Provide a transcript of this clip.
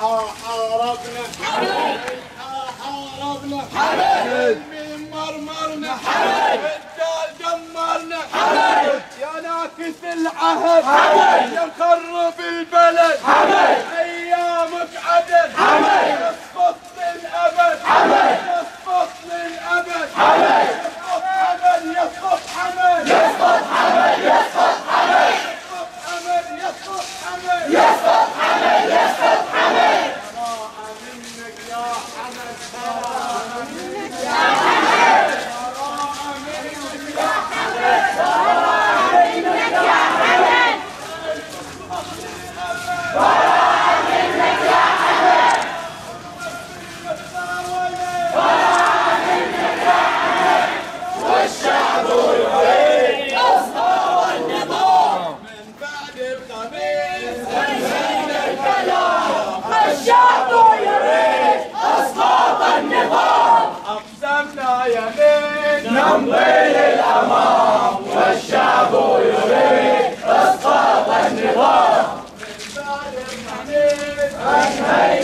حاربنا حاربنا المين مرمرنا الرجال دمرنا يا ناكس العهد يا مخرب البلد ايامك الشعب يريد اسقاط النظام أقسمنا نمضي للامام والشعب يريد اسقاط النظام الخميس انهي